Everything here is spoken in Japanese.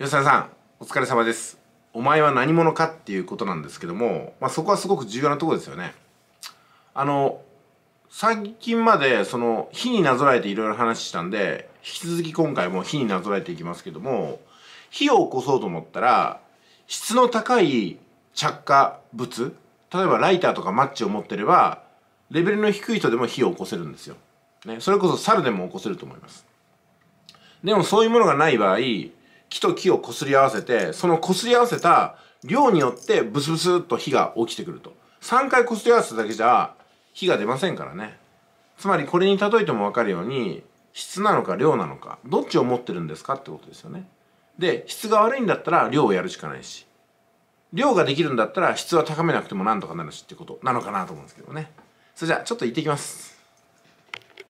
吉田さんお疲れ様です。お前は何者かっていうことなんですけども、まあ、そこはすごく重要なところですよね。あの最近までその火になぞらえていろいろ話したんで引き続き今回も火になぞらえていきますけども火を起こそうと思ったら質の高い着火物例えばライターとかマッチを持ってればレベルの低い人でも火を起こせるんですよ、ね、それこそ猿でも起こせると思います。でもそういうものがない場合木と木をこすり合わせてそのこすり合わせた量によってブスブスっと火が起きてくると。3回こすり合わせただけじゃ火が出ませんからね。つまりこれに例えても分かるように質なのか量なのかどっちを持ってるんですかってことですよね。で質が悪いんだったら量をやるしかないし。量ができるんだったら質は高めなくてもなんとかなるしってことなのかなと思うんですけどね。それじゃあちょっと行ってきます。